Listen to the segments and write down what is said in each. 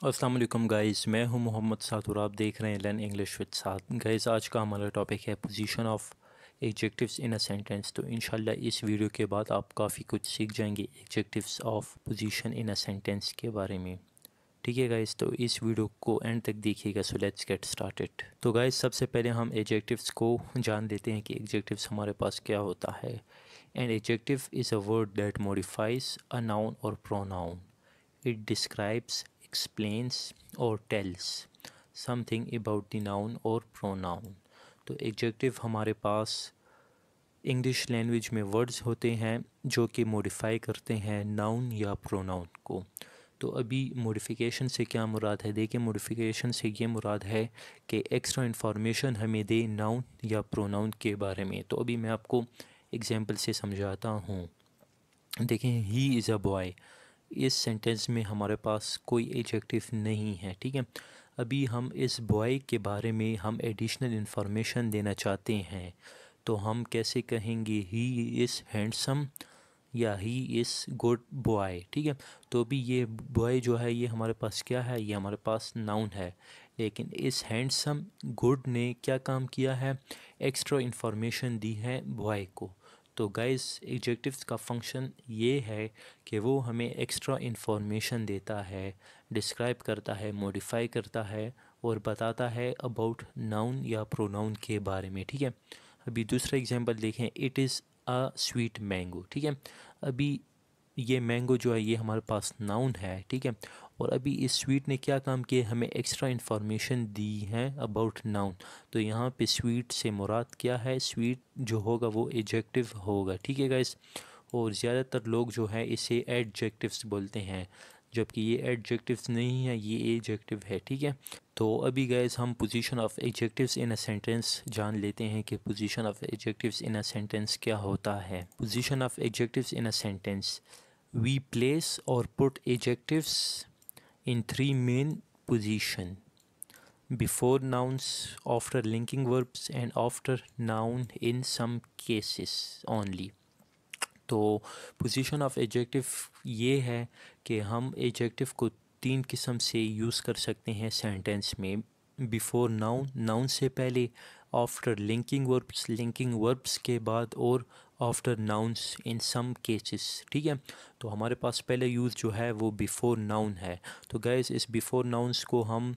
अस्सलाम गाइस, मैं हूँ मोहम्मद साद और आप देख रहे हैं learn English with Saad guys, आज का हमारा टॉपिक है position of adjectives in a sentence तो इंशाल्लाह इस वीडियो के बाद आप काफ़ी कुछ सीख जाएँगे adjectives of position in a sentence के बारे में। ठीक है गाइस तो इस वीडियो को एंड तक देखिएगा सो लेट्स गेट स्टार्टेड तो गाइस, सबसे पहले हम एडजेक्टिव्स को जान लेते हैं कि एडजेक्टिव्स हमारे पास क्या होता है। An adjective is a word that modifies a noun or pronoun it describes explains और tells something about the noun or pronoun. तो एग्जेक्टिव हमारे पास इंग्लिश लैंग्वेज में वर्ड्स होते हैं, जो कि मॉडिफाई करते हैं नाउन या प्रोनाउन को। तो अभी मॉडिफिकेशन से क्या मुराद है? देखिए मॉडिफिकेशन से ये मुराद है कि एक्स्ट्रा इंफॉर्मेशन हमें दे नाउन या प्रोनाउन के बारे में। तो अभी मैं आपको एग्जांपल से समझाता हूँ। देखें ही इज़ अ बॉय इस सेंटेंस में हमारे पास कोई एडजेक्टिव नहीं है, ठीक है? अभी हम इस बॉय के बारे में हम एडिशनल इंफॉर्मेशन देना चाहते हैं तो हम कैसे कहेंगे ही इज़ हैंडसम या ही इज़ गुड बॉय ठीक है? तो अभी ये बॉय जो है, ये हमारे पास क्या है? ये हमारे पास नाउन है, लेकिन इस हैंडसम गुड ने क्या काम किया है? एक्स्ट्रा इंफॉर्मेशन दी है बॉय को। तो गाइस एडजेक्टिव्स का फ़ंक्शन ये है कि वो हमें एक्स्ट्रा इंफॉर्मेशन देता है डिस्क्राइब करता है मॉडिफाई करता है और बताता है अबाउट नाउन या प्रोनाउन के बारे में, ठीक है? अभी दूसरा एग्जांपल देखें it is a sweet mango ठीक है? अभी ये मैंगो जो है, ये हमारे पास नाउन है, ठीक है? और अभी इस स्वीट ने क्या काम किया? हमें एक्स्ट्रा इन्फॉर्मेशन दी है अबाउट नाउन तो यहाँ पे स्वीट से मुराद क्या है? स्वीट जो होगा वो एजेक्टिव होगा। ठीक है गाइस और ज़्यादातर लोग जो है इसे एडजेक्टिव्स बोलते हैं, जबकि ये एडजेक्टिव्स नहीं है, ये एजेक्टिव है। ठीक है? तो अभी गैस हम position of adjectives in a sentence जान लेते हैं कि position of adjectives in a sentence क्या होता है। Position of adjectives in a sentence we place or put adjectives in three main position. Before nouns, after linking verbs, and after noun in some cases only. तो position of adjective ये है कि हम adjective को तीन किस्म से use कर सकते हैं सेंटेंस में। बिफोर नाउन नाउन से पहले after linking verbs linking verbs के बाद, और after nouns in some cases ठीक है? तो हमारे पास पहले यूज़ जो है वो बिफोर नाउन है। तो गैस इस बिफोर नाउन्स को हम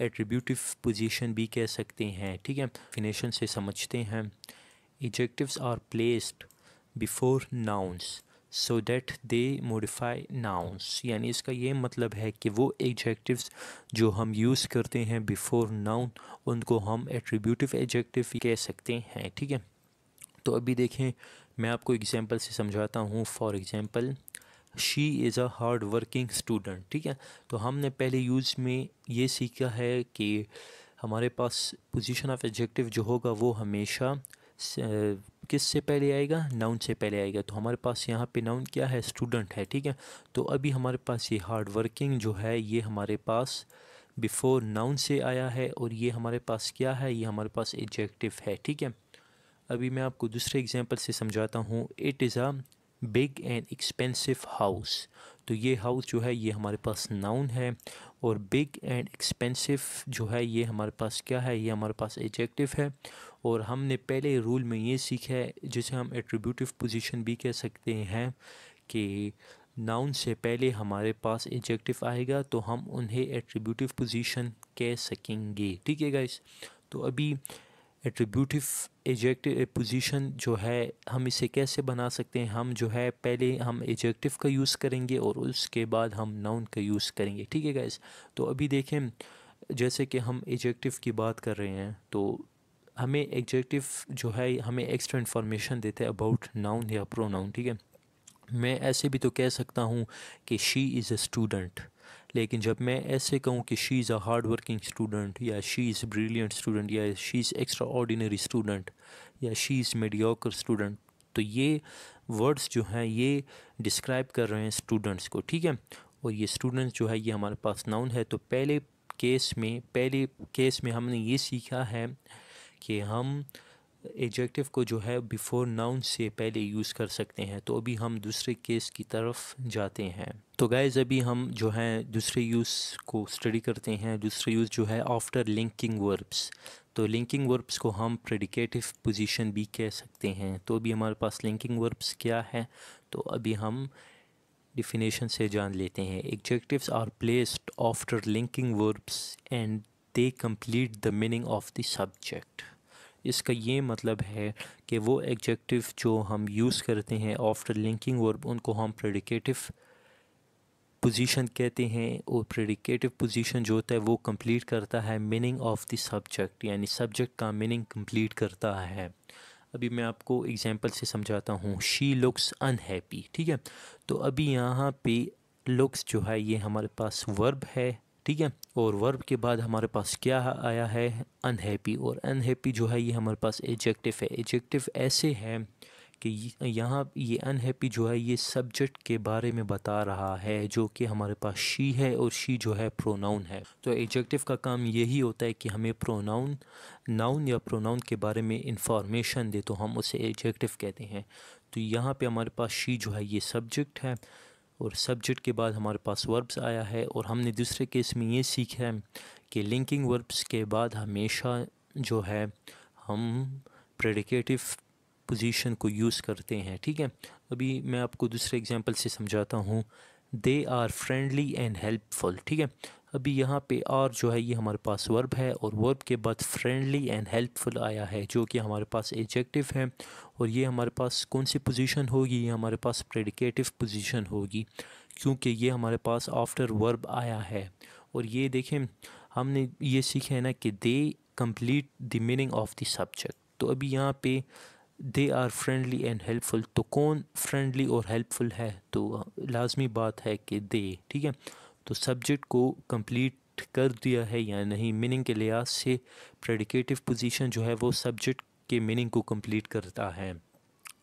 एट्रीब्यूटिव पोजीशन भी कह सकते हैं, ठीक है? फिनेशन से समझते हैं। Adjectives are placed before nouns so that they modify nouns यानी इसका ये मतलब है कि वो एजेक्टिव्स जो हम यूज़ करते हैं बिफोर नाउन उनको हम एट्रीब्यूटिव एजेक्टिव कह सकते हैं, ठीक है? तो अभी देखें, मैं आपको एग्जांपल से समझाता हूँ। For example she is a hard working student ठीक है? तो हमने पहले यूज़ में ये सीखा है कि हमारे पास पोजीशन ऑफ़ एडजेक्टिव जो होगा वो हमेशा किस से पहले आएगा? नाउन से पहले आएगा। तो हमारे पास यहाँ पे नाउन क्या है? स्टूडेंट है, ठीक है? तो अभी हमारे पास ये हार्ड वर्किंग जो है, ये हमारे पास बिफोर नाउन से आया है और ये हमारे पास क्या है? ये हमारे पास एडजेक्टिव है, ठीक है? अभी मैं आपको दूसरे एग्जांपल से समझाता हूँ। It is a big and expensive house तो ये हाउस जो है, ये हमारे पास नाउन है और बिग एंड एक्सपेंसिव जो है, ये हमारे पास क्या है? ये हमारे पास एजेक्टिव है और हमने पहले रूल में ये सीखा है, जिसे हम एट्रीब्यूटिव पोजीशन भी कह सकते हैं कि नाउन से पहले हमारे पास एजेक्टिव आएगा तो हम उन्हें एट्रीब्यूटिव पोजीशन कह सकेंगे। ठीक है गाइस तो अभी एट्रीब्यूटिव एजेक्टिव पोजीशन जो है, हम इसे कैसे बना सकते हैं? हम जो है, पहले हम एजेक्टिव का यूज़ करेंगे और उसके बाद हम नाउन का यूज़ करेंगे। ठीक है गैस तो अभी देखें, जैसे कि हम एजेक्टिव की बात कर रहे हैं तो हमें एग्जेक्टिव जो है, हमें एक्स्ट्रा इन्फॉर्मेशन देते हैं अबाउट नाउन या प्रोनाउन ठीक है? मैं ऐसे भी तो कह सकता हूँ कि शी इज़ अ स्टूडेंट लेकिन जब मैं ऐसे कहूँ कि she is a hard working student या शी इज़ ब्रिलियंट स्टूडेंट या she is extraordinary student या शी इज़ मेडियोकर स्टूडेंट तो ये वर्ड्स जो हैं, ये डिस्क्राइब कर रहे हैं स्टूडेंट्स को, ठीक है? और ये स्टूडेंट्स जो है, ये हमारे पास नाउन है तो पहले केस में, पहले केस में हमने ये सीखा है कि हम एजेक्टिव को जो है बिफोर नाउन से पहले यूज़ कर सकते हैं तो अभी हम दूसरे केस की तरफ़ जाते हैं। तो गाइज़ अभी हम जो है दूसरे यूज़ को स्टडी करते हैं। दूसरे यूज़ जो है आफ्टर लिंकिंग वर्ब्स तो लिंकिंग वर्ब्स को हम प्रेडिकेटिव पोजीशन भी कह सकते हैं। तो अभी हमारे पास लिंकिंग वर्ब्स क्या है तो अभी हम डिफिनेशन से जान लेते हैं। Adjectives are placed after linking verbs and they complete the meaning of the subject इसका ये मतलब है कि वो एग्जेक्टिव जो हम यूज़ करते हैं आफ्टर लिंकिंग वर्ब उनको हम प्रेडिकेटिव पोजीशन कहते हैं और प्रेडिकेटिव पोजीशन जो होता है वो कंप्लीट करता है मीनिंग ऑफ़ द सब्जेक्ट यानी सब्जेक्ट का मीनिंग कंप्लीट करता है। अभी मैं आपको एग्जांपल से समझाता हूँ। शी लुक्स अनहैप्पी ठीक है? तो अभी यहाँ पे लुक्स जो है, ये हमारे पास वर्ब है। ठीक है? और वर्ब के बाद हमारे पास क्या आया है? अनहैप्पी और अनहैप्पी जो है, ये हमारे पास एजेक्टिव है। एजेक्टिव ऐसे है कि यहाँ ये अनहैप्पी जो है, ये सब्जेक्ट के बारे में बता रहा है, जो कि हमारे पास शी है और शी जो है प्रोनाउन है। तो एजेक्टिव का काम यही होता है कि हमें प्रोनाउन नाउन या प्रोनाउन के बारे में इंफॉर्मेशन दे तो हम उसे एजेक्टिव कहते हैं। तो यहाँ पे हमारे पास शी जो है, ये सब्जेक्ट है। और सब्जेक्ट के बाद हमारे पास वर्ब्स आया है और हमने दूसरे केस में ये सीखा है कि लिंकिंग वर्ब्स के बाद हमेशा जो है, हम प्रेडिकेटिव पोजीशन को यूज़ करते हैं, ठीक है? अभी मैं आपको दूसरे एग्जांपल से समझाता हूँ। They are friendly and helpful ठीक है? अभी यहाँ पे आर जो है, ये हमारे पास वर्ब है और वर्ब के बाद फ्रेंडली एंड हेल्पफुल आया है, जो कि हमारे पास एजेक्टिव है और ये हमारे पास कौन सी पोजीशन होगी? ये हमारे पास प्रेडिकेटिव पोजीशन होगी, क्योंकि ये हमारे पास आफ्टर वर्ब आया है। और ये देखें, हमने ये सीखा है ना कि they complete the meaning of the subject तो अभी यहाँ पे they are friendly and helpful तो कौन फ्रेंडली और हेल्पफुल है? तो लाजमी बात है कि दे ठीक है? तो सब्जेक्ट को कंप्लीट कर दिया है या नहीं मीनिंग के लिहाज से प्रेडिकेटिव पोजीशन जो है वो सब्जेक्ट के मीनिंग को कंप्लीट करता है।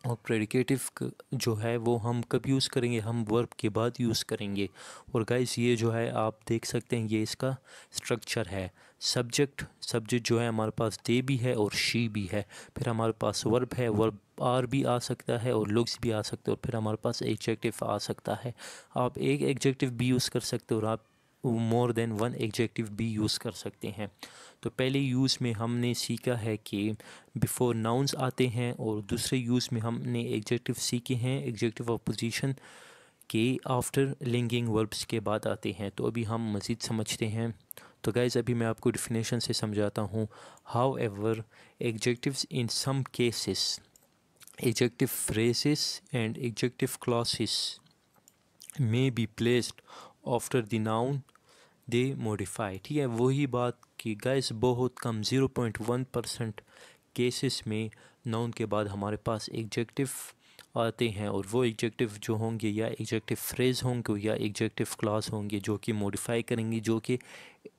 और प्रेडिकेटिव जो है वो हम कब यूज़ करेंगे? हम वर्ब के बाद यूज़ करेंगे। और गाइस ये जो है, आप देख सकते हैं, ये इसका स्ट्रक्चर है। सब्जेक्ट सब्जेक्ट जो है, हमारे पास दे भी है और शी भी है। फिर हमारे पास वर्ब है वर्ब आर भी आ सकता है और लुक्स भी आ सकते हैं और फिर हमारे पास एग्जेक्टिव आ सकता है। आप एक एग्जेक्टिव भी यूज़ कर सकते हो और आप मोर देन वन एग्जेक्टिव भी यूज़ कर सकते हैं। तो पहले यूज़ में हमने सीखा है कि बिफोर नाउंस आते हैं और दूसरे यूज़ में हमने एग्जेक्टिव सीखे हैं। एग्जेक्टिव अपोजिशन के आफ्टर लिंगिंग वर्ब्स के बाद आते हैं। तो अभी हम मज़ीद समझते हैं। तो गाइज़ अभी मैं आपको डिफिनेशन से समझाता हूँ। However adjectives in some cases adjective phrases and adjective clauses may be placed after the noun they modify ठीक है, वही बात कि गैस बहुत कम zero point one percent cases में नाउन के बाद हमारे पास एग्जेक्टिव आते हैं और वो एग्जेक्टिव जो होंगे या एग्जेक्टिव फ्रेज़ होंगे या एग्जेक्टिव क्लास होंगे जो कि मॉडिफाई करेंगे, जो कि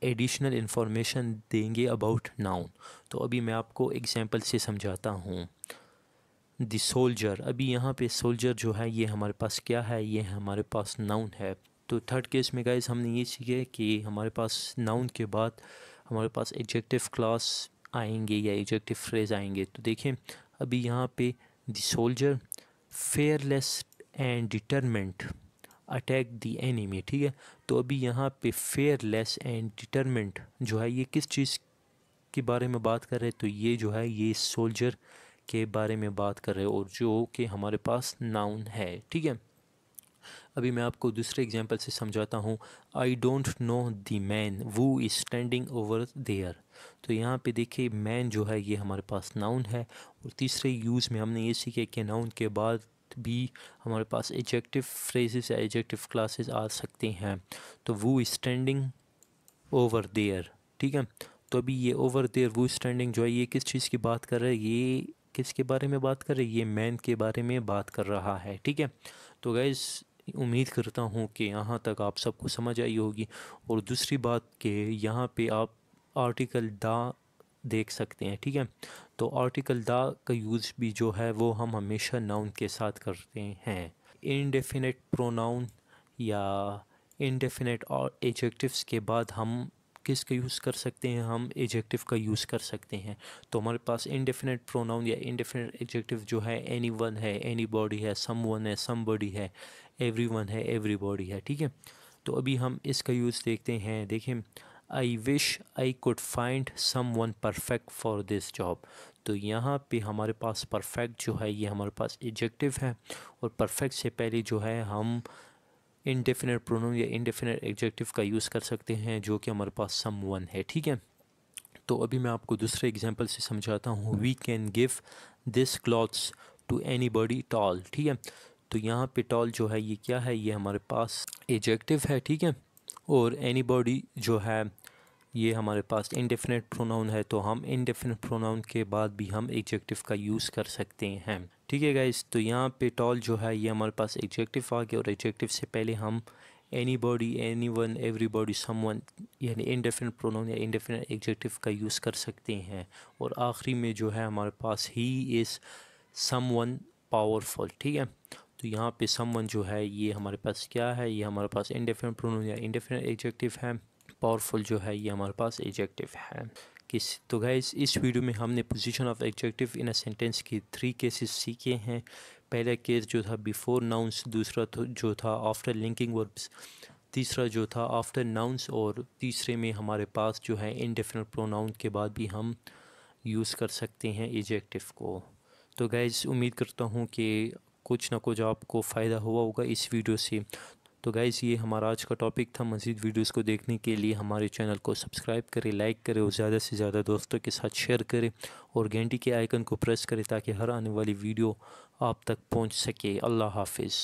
एडिशनल इंफॉर्मेशन देंगे अबाउट नाउन तो अभी मैं आपको एग्जांपल से समझाता हूँ। The soldier. अभी यहाँ पे सोल्जर जो है, ये हमारे पास क्या है? ये हमारे पास नाउन है। तो थर्ड केस में गाइज़ हमने ये सीखे कि हमारे पास नाउन के बाद हमारे पास एग्जेक्टिव क्लास आएँगे या एग्जेक्टिव फ्रेज आएँगे। तो देखें, अभी यहाँ पे the soldier fearless and determined attack the enemy ठीक है? तो अभी यहाँ पे फेयरलेस एंड डिटरमेंट जो है, ये किस चीज़ के बारे में बात कर रहे हैं? तो ये जो है, ये सोल्जर के बारे में बात कर रहे हैं और जो कि हमारे पास नाउन है, ठीक है? अभी मैं आपको दूसरे एग्जांपल से समझाता हूँ। I don't know the man who is standing over there तो यहाँ पे देखिए मैन जो है, ये हमारे पास नाउन है। और तीसरे यूज़ में हमने ये सीखे कि नाउन के बाद भी हमारे पास एजेक्टिव फ्रेजेस या एजेक्टिव क्लासेस आ सकते हैं। तो वो स्टैंडिंग ओवर देयर ठीक है? तो अभी ये ओवर देयर वो स्टैंडिंग जो है, ये किस चीज़ की बात कर रहा है? ये किसके बारे में बात कर रहे हैं? ये मैन के बारे में बात कर रहा है, ठीक है? तो गैज़ उम्मीद करता हूँ कि यहाँ तक आप सबको समझ आई होगी। और दूसरी बात कि यहाँ पे आप आर्टिकल दा देख सकते हैं, ठीक है? तो आर्टिकल दा का यूज़ भी जो है, वो हम हमेशा नाउन के साथ करते हैं। इनडेफिनेट प्रोनाउन या इनडेफिनेट और एजेक्टिव्स के बाद हम किसका यूज़ कर सकते हैं, हम एजेक्टिव का यूज़ कर सकते हैं। तो हमारे पास इनडेफिनेट प्रोनाउन या इनडेफिनेट एजेक्टिव जो है एनी वन है एनी बॉडी है सम वन है सम बॉडी है एवरी वन है एवरी बॉडी है, ठीक है? तो अभी हम इसका यूज़ देखते हैं, देखें। I wish I could find someone perfect for this job तो यहाँ पे हमारे पास परफेक्ट जो है, ये हमारे पास एजेक्टिव है और परफेक्ट से पहले जो है, हम इनडेफिनेट प्रोनाउन या इनडेफिनेट एग्जेक्टिव का यूज़ कर सकते हैं, जो कि हमारे पास सम वन है, ठीक है? तो अभी मैं आपको दूसरे एग्जांपल से समझाता हूँ। We can give this clothes to anybody tall ठीक है? तो यहाँ पे टॉल जो है, ये क्या है? ये हमारे पास एजेक्टिव है, ठीक है? और एनी बॉडी जो है, ये हमारे पास इनडेफिनेट प्रोनाउन है तो हम इनडेफिनेट प्रोनाउन के बाद भी हम एग्जेक्टिव का यूज़ कर सकते हैं। ठीक है गाइज़ तो यहाँ पे टॉल जो है, ये हमारे पास एग्जेक्टिव आ गया और एग्जेक्टिव से पहले हम anybody anyone everybody someone यानी इनडेफिनेट प्रोनाउन या इनडेफिनेट एग्जेक्टिव का यूज़ कर सकते हैं। और आखिरी में जो है, हमारे पास ही इज़ सम वन पावरफुल ठीक है? तो यहाँ पे सम वन जो है, ये हमारे पास क्या है? ये हमारे पास इनडेफिनेट प्रोनाउन या इनडेफिनेट एग्जेक्टिव है। पावरफुल जो है, ये हमारे पास एजेक्टिव है। किस तो गैस इस वीडियो में हमने position of adjective in a sentence की थ्री केसेस सीखे हैं। पहला केस जो था बिफोर नाउंस दूसरा तो जो था आफ्टर लिंकिंग वर्ब्स तीसरा जो था आफ्टर नाउंस और तीसरे में हमारे पास जो है इनडेफिनेट प्रोनाउन के बाद भी हम यूज़ कर सकते हैं एजेक्टिव को। तो गैस उम्मीद करता हूँ कि कुछ ना कुछ आपको फ़ायदा हुआ होगा इस वीडियो से। तो गाइज़ ये हमारा आज का टॉपिक था मज़ीद वीडियोस को देखने के लिए। हमारे चैनल को सब्सक्राइब करें लाइक करें और ज़्यादा से ज़्यादा दोस्तों के साथ शेयर करें और घंटी के आइकन को प्रेस करें ताकि हर आने वाली वीडियो आप तक पहुँच सके। अल्लाह हाफिज़।